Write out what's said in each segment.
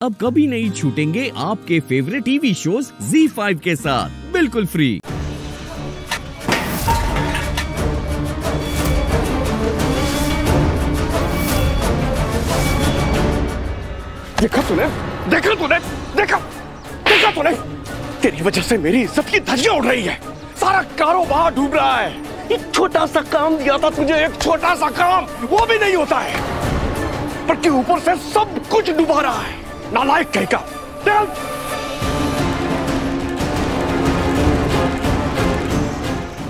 अब कभी नहीं छूटेंगे आपके फेवरेट टीवी शोज़ Z5 के साथ। बिल्कुल फ्री देखा तूने? देखा तूने? देखा? देखा तूने? तेरी वजह से मेरी इज़्ज़त की धज्जियाँ उड़ रही है। सारा कारोबार डूब रहा है। एक छोटा सा काम दिया था तुझे, एक छोटा सा काम, वो भी नहीं होता है। बल्कि ऊपर से सब कुछ डुबा रहा है। नालायक कहेगा।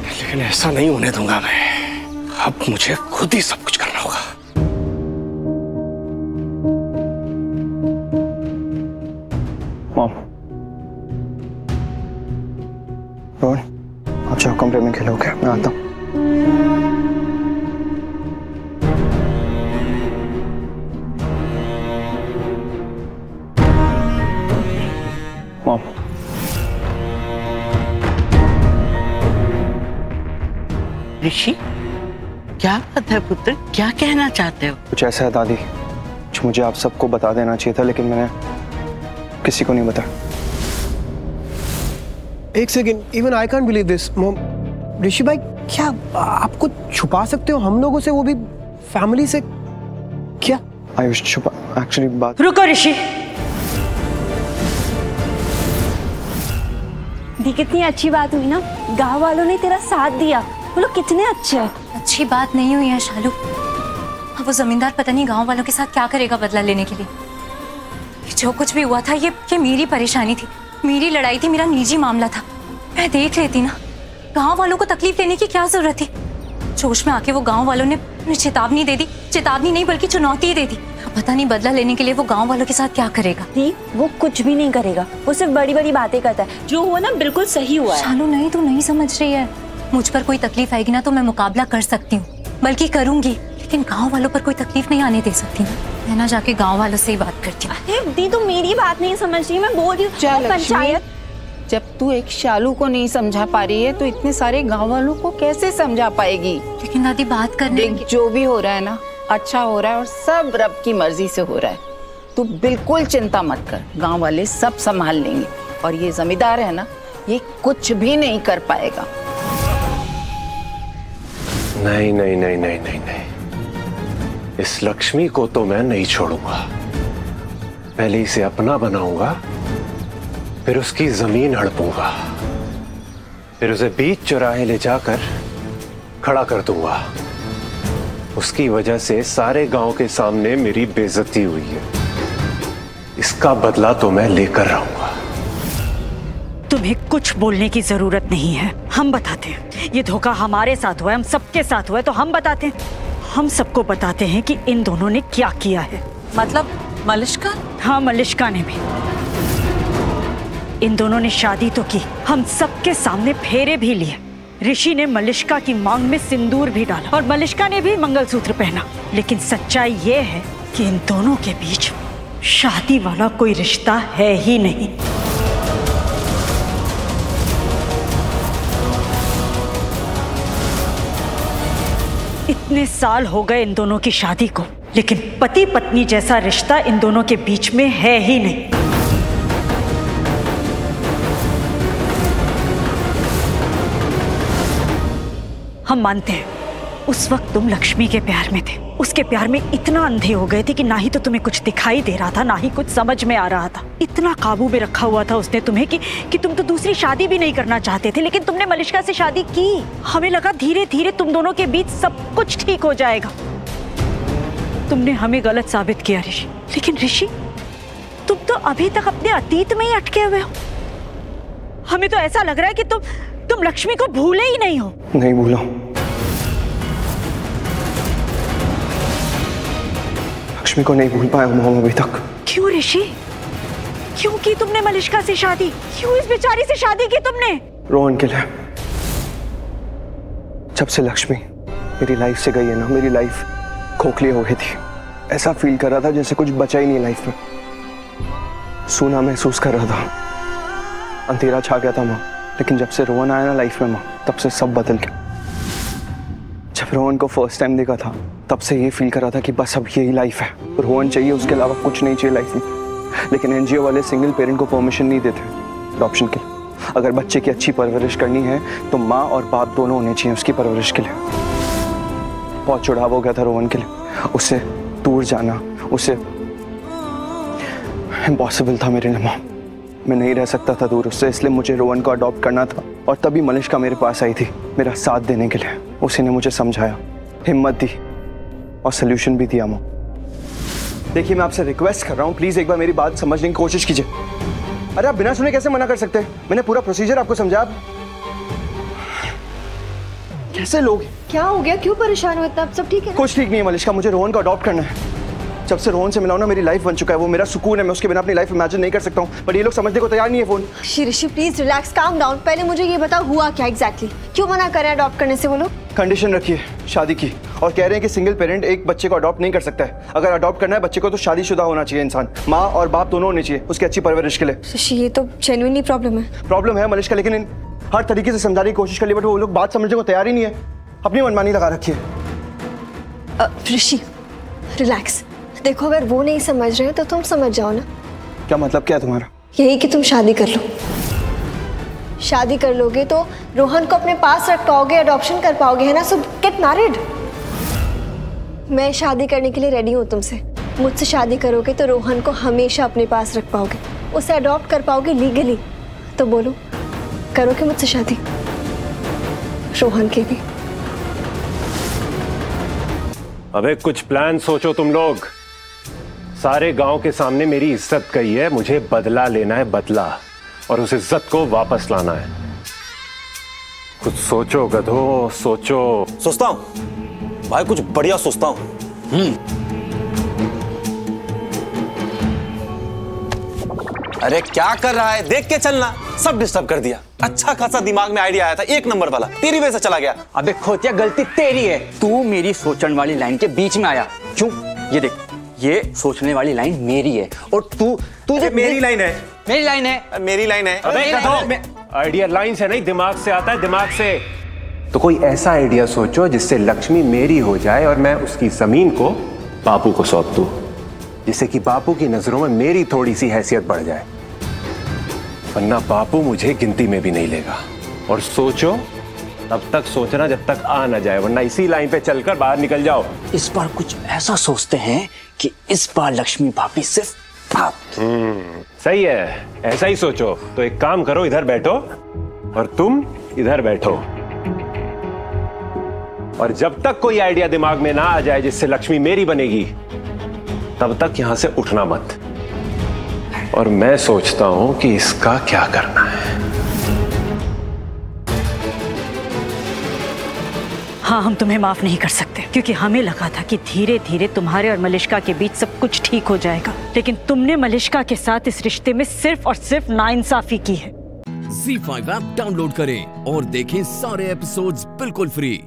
लेकिन ऐसा नहीं होने दूँगा मैं। अब मुझे खुद ही सब कुछ करना होगा। रोहन, आप जाओ, कमरे में खेलोगे? मैं आता हूँ। ऋषि क्या बात है पुत्र? क्या कहना चाहते हो? कुछ ऐसा है दादी जो मुझे आप सबको बता देना चाहिए था लेकिन मैंने किसी को नहीं बताया। एक second even I can't believe this mom Rishi भाई क्या आपको छुपा सकते हो? हम लोगों से वो भी फैमिली से? क्या? आयुष छुपा एक्चुअली बात रुको ऋषि। दी कितनी अच्छी बात हुई ना। गाँव वालों ने तेरा साथ दिया। वो लोग कितने अच्छे हैं? अच्छी बात नहीं हुई है शालू। अब वो जमींदार पता नहीं गाँव वालों के साथ क्या करेगा बदला लेने के लिए। जो कुछ भी हुआ था ये ये मेरी परेशानी थी। मेरी लड़ाई थी मेरा निजी मामला था। मैं देख लेती ना गाँव वालों को तकलीफ़ देने की क्या ज़रूरत थी? जोश में आके वो गाँव वालों ने ने चेतावनी दे दी। चेतावनी नहीं बल्कि चुनौती दे दी। पता नहीं बदला लेने के लिए वो गाँव वालों के साथ क्या करेगा। दी वो कुछ भी नहीं करेगा। वो सिर्फ़ बड़ी बड़ी बातें करता है। जो हुआ ना बिल्कुल सही हुआ है। शालू नहीं तू नहीं समझ रही है। मुझ पर कोई तकलीफ़ आएगी ना तो मैं मुकाबला कर सकती हूँ। बल्कि करूँगी लेकिन गाँव वालों पर कोई तकलीफ़ नहीं आने दे सकती। ना मैं ना जाके गाँव वालों से ही बात करती हूँ। दी तू मेरी बात नहीं समझ रही मैं बोल रही हूँ पंचायत जब तू एक शालू को नहीं समझा पा रही है तो इतने सारे गाँव वालों को कैसे समझा पाएगी? लेकिन दादी बात करने देख जो भी हो रहा है ना अच्छा हो रहा है और सब रब की मर्ज़ी से हो रहा है। तू बिल्कुल चिंता मत कर गाँव वाले सब संभाल लेंगे। और ये जमींदार है ना ये कुछ भी नहीं कर पाएगा। नहीं नहीं नहीं नहीं नहीं नहीं। इस लक्ष्मी को तो मैं नहीं छोड़ूँगा। पहले इसे अपना बनाऊँगा, फिर उसकी ज़मीन हड़पूँगा, फिर उसे बीच चौराहे ले जाकर खड़ा कर दूँगा। उसकी वजह से सारे गाँव के सामने मेरी बेजती हुई है। इसका बदला तो मैं लेकर रहूँगा तुम्हें कुछ बोलने की ज़रूरत नहीं है। हम बताते हैं। ये धोखा हमारे साथ हुआ है हम सबके साथ हुआ है तो हम बताते हैं। हम सबको बताते हैं कि इन दोनों ने क्या किया है। मतलब मलिश्का? हाँ मलिश्का ने भी। इन दोनों ने शादी तो की। हम सबके सामने फेरे भी लिए। ऋषि ने मलिश्का की मांग में सिंदूर भी डाला और मलिश्का ने भी मंगलसूत्र पहना। लेकिन सच्चाई ये है कि इन दोनों के बीच शादी वाला कोई रिश्ता है ही नहीं। इतने साल हो गए इन दोनों की शादी को, लेकिन पति पत्नी जैसा रिश्ता इन दोनों के बीच में है ही नहीं। हम मानते हैं उस वक्त तुम लक्ष्मी के प्यार में थे। उसके प्यार में इतना अंधे हो गए थे कि ना ही तो तुम्हें कुछ दिखाई दे रहा था, ना ही कुछ समझ में आ रहा था। इतना काबू में रखा हुआ था उसने तुम्हें कि कि तुम तो दूसरी शादी भी नहीं करना चाहते थे, लेकिन तुमने मलिश्का से शादी की। हमें लगा धीरे धीरे तुम दोनों के बीच सब कुछ ठीक हो जाएगा। तुमने हमें गलत साबित किया, ऋषि। लेकिन ऋषि, तुम तो अभी तक अपने अतीत में ही अटके हुए हो। हमें तो ऐसा लग रहा है कि तुम तुम लक्ष्मी को भूले ही नहीं हो। नहीं भूला लक्ष्मी को नहीं भूल पाया मोम अभी तक। क्यों ऋषि? क्यों की तुमने मलिश्का से शादी? क्यों इस बेचारी से शादी की तुमने? रोहन के लिए। जब से लक्ष्मी मेरी लाइफ से गई है ना मेरी लाइफ खोखली हो गई थी। ऐसा फील कर रहा था जैसे कुछ बचा ही नहीं लाइफ में। सूना महसूस कर रहा था। अंधेरा छा गया था माँ। लेकिन जब से रोहन आया ना लाइफ में माँ तब से सब बदल गया। जब रोहन को फ़र्स्ट टाइम देखा था तब से ये फील कर रहा था कि बस अब यही लाइफ है। रोहन चाहिए, उसके अलावा कुछ नहीं चाहिए लाइफ में। लेकिन एनजीओ वाले सिंगल पेरेंट को परमिशन नहीं देते अडॉप्शन के। लिए अगर बच्चे की अच्छी परवरिश करनी है तो माँ और बाप दोनों होने चाहिए उसकी परवरिश के लिए। बहुत चुड़ाव हो गया था रोहन के लिए। उसे दूर जाना, उसे इम्पॉसिबल था मेरे लिए, माँ। मैं नहीं रह सकता था दूर उससे, इसलिए मुझे रोहन को अडॉप्ट करना था। और तभी मलिश्का मेरे पास आई थी, मेरा साथ देने के लिए। उसी ने मुझे समझाया। हिम्मत दी। और सोल्यूशन भी दिया माँ। देखिए मैं आपसे रिक्वेस्ट कर रहा हूँ प्लीज़ एक बार मेरी बात समझने की कोशिश कीजिए। अरे आप बिना सुने कैसे मना कर सकते हैं? मैंने पूरा प्रोसीजर आपको समझा। आप कैसे लोग क्या हो गया? क्यों परेशान हो इतना? अब सब ठीक है कुछ ठीक नहीं है मलिश्का। मुझे रोहन को अडॉप्ट करना है। जब से रोहन से मिला ना मेरी लाइफ बन चुका है। वो मेरा सुकून है मैं उसके बिना अपनी लाइफ इमेजिन नहीं कर सकता हूँ। बट ये लोग समझने को तैयार नहीं है phone Rishi please relax calm down पहले मुझे ये बताओ हुआ क्या एग्जैक्टली क्यों मना कर अडॉप्ट करने से वो लोग? कंडीशन रखिए शादी की। और कह रहे हैं कि सिंगल पेरेंट एक बच्चे को अडॉप्ट नहीं कर सकता है। अगर अडॉप्ट करना है बच्चे को तो शादीशुदा होना चाहिए इंसान। माँ और बाप दोनों होने चाहिए उसकी अच्छी परवरिश के लिए। ये तो जेन्युइनली प्रॉब्लम है। प्रॉब्लम है मलिश्का लेकिन इन हर तरीके से समझाने की कोशिश कर ली बट वो लोग बात समझने को तैयार ही नहीं है। अपनी मनमानी लगा रखी है। ऋषि रिलैक्स देखो अगर वो नहीं समझ रहे हैं तो तुम समझ जाओ ना। क्या मतलब क्या है तुम्हारा? यही कि तुम शादी कर लो। शादी कर लोगे तो रोहन को अपने पास रख पाओगे अडॉप्शन कर पाओगे है ना? सो गेट मैरिड मैं शादी करने के लिए रेडी हूँ तुमसे। मुझसे शादी करोगे तो रोहन को हमेशा अपने पास रख पाओगे उसे अडॉप्ट कर पाओगे लीगली तो बोलो, करोगे मुझसे शादी? रोहन की भी। अबे, कुछ प्लान सोचो तुम लोग। सारे गाँव के सामने मेरी इज़्ज़त गई है, मुझे बदला लेना है, बदला। और उस इज़्ज़त को वापस लाना है। कुछ सोचो गधो सोचो। सोचता हूँ। भाई कुछ बढ़िया सोचता हूँ। अरे क्या कर रहा है? देख के चलना। सब डिस्टर्ब कर दिया। अच्छा खासा दिमाग में आइडिया आया था एक नंबर वाला। तेरी वजह से चला गया। अबे खोतिया गलती तेरी है? तू मेरी सोचने वाली लाइन के बीच में आया। क्यों? ये देख ये सोचने वाली लाइन मेरी है। और तू तुझे मेरी लाइन है। मेरी लाइन है। मेरी लाइन है। अबे है। आइडिया लाइन से नहीं दिमाग से आता है दिमाग से। तो कोई ऐसा आइडिया सोचो जिससे लक्ष्मी मेरी हो जाए और मैं उसकी ज़मीन को बापू को सौंप दूँ। जिससे कि बापू की नज़रों में मेरी थोड़ी सी हैसियत बढ़ जाए। वरना बापू मुझे गिनती में भी नहीं लेगा। और सोचो तब तक सोचना जब तक आ ना जाए वरना इसी लाइन पे चलकर बाहर निकल जाओ। इस बार कुछ ऐसा सोचते हैं कि इस बार लक्ष्मी भाभी सिर्फ़ आप सही है, ऐसा ही सोचो। तो एक काम करो, इधर बैठो और तुम इधर बैठो। और जब तक कोई आइडिया दिमाग में ना आ जाए जिससे लक्ष्मी मेरी बनेगी, तब तक यहाँ से उठना मत। और मैं सोचता हूँ कि इसका क्या करना है। हाँ हम तुम्हें माफ़ नहीं कर सकते, क्योंकि हमें लगा था कि धीरे धीरे तुम्हारे और मलिश्का के बीच सब कुछ ठीक हो जाएगा। लेकिन तुमने मलिश्का के साथ इस रिश्ते में सिर्फ़ और सिर्फ़ नाइंसाफी की है। Z5 ऐप डाउनलोड करें और देखें सारे एपिसोड्स बिल्कुल फ्री